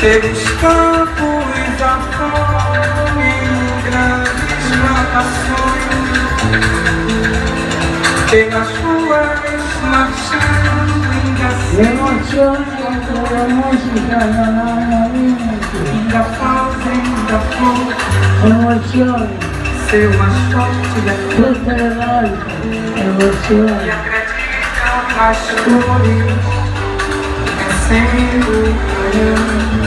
Pelos campos da fome, grandes plantações, pelas ruas marchando hanno limiti. ainda fazem cafón, emociones. Ser uma sorte da fruta te emociones. E acredita nas flores, é sempre o